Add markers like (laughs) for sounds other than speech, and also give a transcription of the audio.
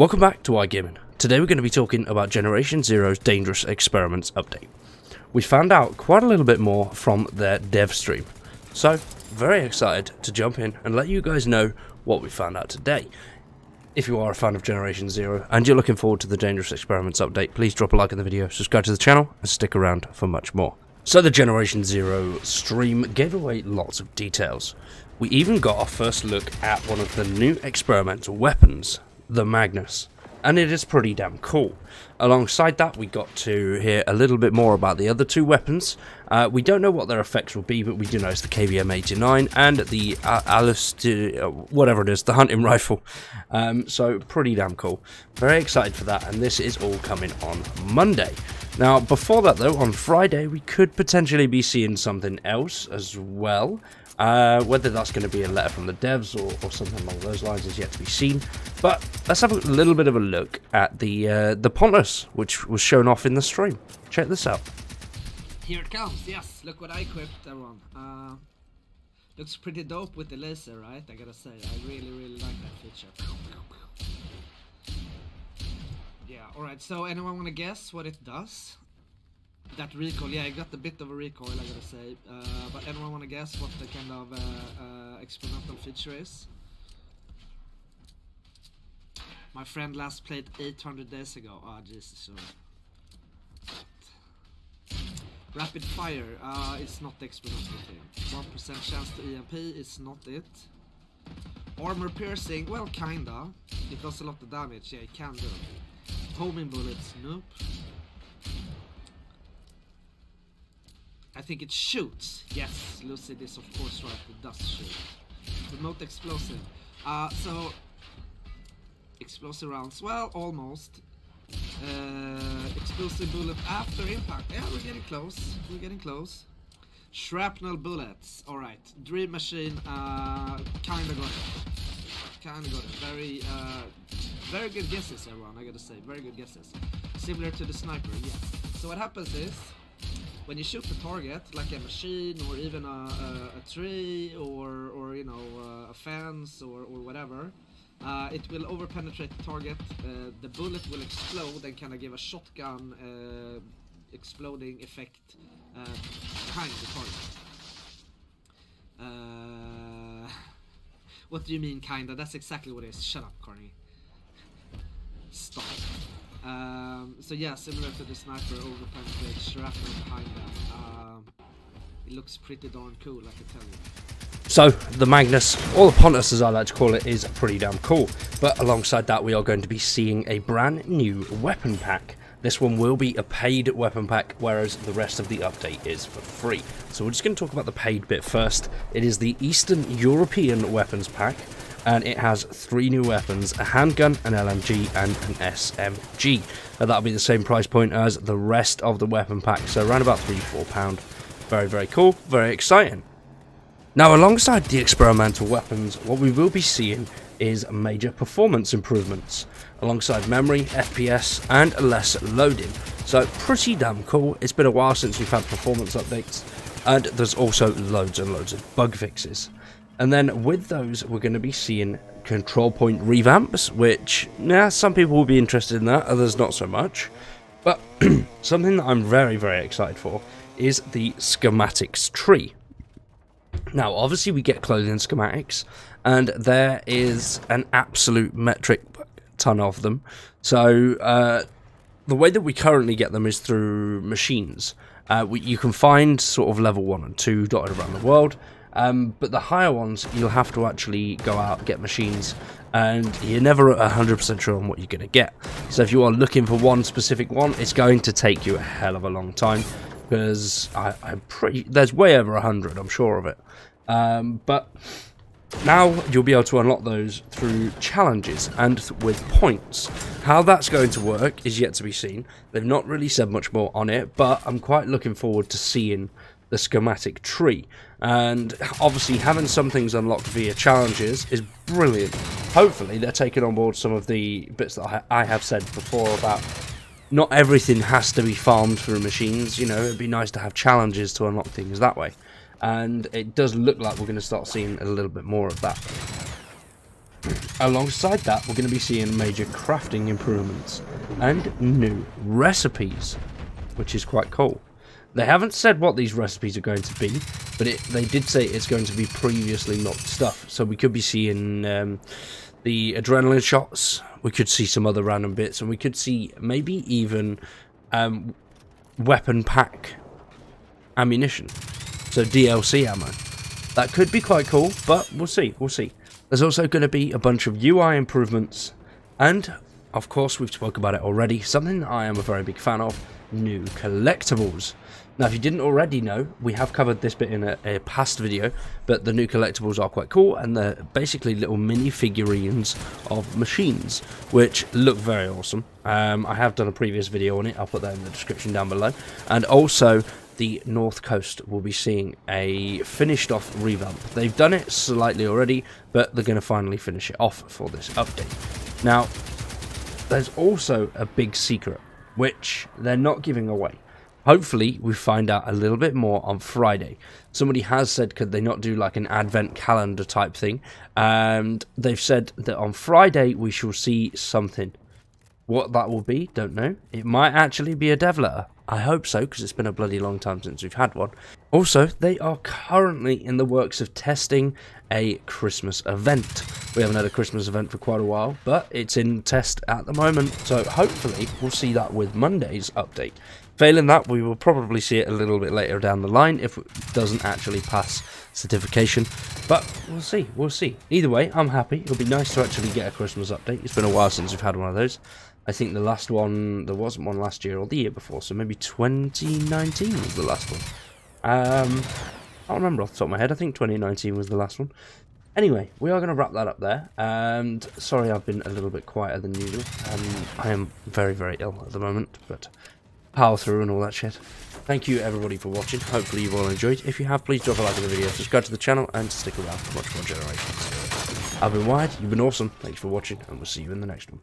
Welcome back to Wired Gaming. Today we're going to be talking about Generation Zero's Dangerous Experiments update. We found out quite a little bit more from their dev stream, so very excited to jump in and let you guys know what we found out today. If you are a fan of Generation Zero and you're looking forward to the Dangerous Experiments update, please drop a like on the video, subscribe to the channel, and stick around for much more. So the Generation Zero stream gave away lots of details. We even got our first look at one of the new experimental weapons, the Magnus, and it is pretty damn cool. Alongside that, we got to hear a little bit more about the other two weapons. Uh, we don't know what their effects will be, but we do know it's the KVM-89 and the uh, Alistair, uh, whatever it is, the hunting (laughs) rifle. Um, so pretty damn cool. Very excited for that, and this is all coming on Monday. Now, before that though, on Friday, we could potentially be seeing something else as well. Uh, whether that's going to be a letter from the devs or, or, something along those lines is yet to be seen. But let's have a little bit of a look at the uh, the Pontus, which was shown off in the stream. Check this out. Here it comes. Yes, look what I equipped, everyone. Uh, looks pretty dope with the laser, right? I gotta say, I really, really like that feature. Yeah. All right. So, anyone wanna guess what it does? That recoil, yeah, I got a bit of a recoil, I gotta say. Uh, but anyone wanna guess what the kind of uh, uh, experimental feature is? My friend last played 800 days ago. Ah, oh, Jesus. Rapid fire, uh, it's not the experimental thing. 1% chance to EMP is not it. Armor piercing, well, kinda. It does a lot of damage, yeah, it can do. Homing bullets, nope. I think it shoots. Yes, Lucid is of course right, it does shoot. Remote explosive. Uh, so, explosive rounds, well, almost. Uh, explosive bullet after impact. Yeah, we're getting close. We're getting close. Shrapnel bullets. Alright. Dream Machine, uh, kinda got it. Kinda got it. Very, uh, very good guesses, everyone, I gotta say. Very good guesses. Similar to the sniper, yes. So what happens is, when you shoot the target, like a machine or even a, a, a tree or, or you know uh, a fence or, or whatever, uh, it will overpenetrate the target. Uh, the bullet will explode and kind of give a shotgun uh, exploding effect uh, behind the target. Uh, (laughs) what do you mean, kinda? That's exactly what it is. Shut up, Carney. Stop. Um, so yeah, similar to the sniper over penetrate shrapnel behind that. Um, it looks pretty darn cool, I can tell you. So, the Magnus, or the Pontus as I like to call it, is pretty damn cool. But alongside that, we are going to be seeing a brand new weapon pack. This one will be a paid weapon pack, whereas the rest of the update is for free. So we're just going to talk about the paid bit first. It is the Eastern European Weapons Pack and it has three new weapons a handgun, an LMG, and an SMG. That'll be the same price point as the rest of the weapon pack, so around about £3-4. Very, very cool, very exciting. Now, alongside the experimental weapons, what we will be seeing is major performance improvements, alongside memory, FPS, and less loading. So, pretty damn cool. It's been a while since we've had performance updates, and there's also loads and loads of bug fixes. And then with those, we're going to be seeing control point revamps, which, yeah, some people will be interested in that, others not so much. But (clears throat) something that I'm very, very excited for is the schematics tree. Now, obviously, we get clothing schematics, and there is an absolute metric ton of them. So, uh, the way that we currently get them is through machines. Uh, we, you can find sort of level 1 and 2 dotted around the world, um, but the higher ones, you'll have to actually go out get machines, and you're never 100% sure on what you're going to get. So if you are looking for one specific one, it's going to take you a hell of a long time because I, am pretty. There's way over 100, I'm sure of it. Um, but now you'll be able to unlock those through challenges and with points. How that's going to work is yet to be seen. They've not really said much more on it, but I'm quite looking forward to seeing the schematic tree. And obviously, having some things unlocked via challenges is brilliant. Hopefully, they're taking on board some of the bits that I have said before about not everything has to be farmed through machines. You know, it'd be nice to have challenges to unlock things that way. And it does look like we're going to start seeing a little bit more of that. alongside that, we're going to be seeing major crafting improvements and new recipes, which is quite cool. They haven't said what these recipes are going to be, but it, they did say it's going to be previously not stuff. So we could be seeing um, the adrenaline shots, we could see some other random bits, and we could see maybe even um, weapon pack ammunition. So DLC ammo. That could be quite cool, but we'll see, we'll see. There's also going to be a bunch of UI improvements, and of course we've spoke about it already, something I am a very big fan of, new collectibles. Now, if you didn't already know, we have covered this bit in a, a, past video, but the new collectibles are quite cool, and they're basically little mini figurines of machines, which look very awesome. Um, I have done a previous video on it, I'll put that in the description down below. And also, the North Coast will be seeing a finished off revamp. They've done it slightly already, but they're going to finally finish it off for this update. Now, there's also a big secret, which they're not giving away. Hopefully, we find out a little bit more on Friday. Somebody has said, could they not do like an advent calendar type thing? And they've said that on Friday we shall see something. What that will be, don't know. It might actually be a dev letter. I hope so, because it's been a bloody long time since we've had one. Also, they are currently in the works of testing a Christmas event. We haven't had a Christmas event for quite a while, but it's in test at the moment, so hopefully we'll see that with Monday's update. Failing that, we will probably see it a little bit later down the line if it doesn't actually pass certification. But we'll see, we'll see. Either way, I'm happy. It'll be nice to actually get a Christmas update. It's been a while since we've had one of those. I think the last one, there wasn't one last year or the year before, so maybe 2019 was the last one. Um, I don't remember off the top of my head. I think 2019 was the last one. Anyway, we are going to wrap that up there. And sorry I've been a little bit quieter than usual. Um, I am very, very ill at the moment, but power through and all that shit. Thank you everybody for watching. Hopefully you've all enjoyed. If you have, please drop a like on the video, subscribe to the channel, and stick around for much more generations. I've been Wired, you've been awesome. Thanks for watching, and we'll see you in the next one.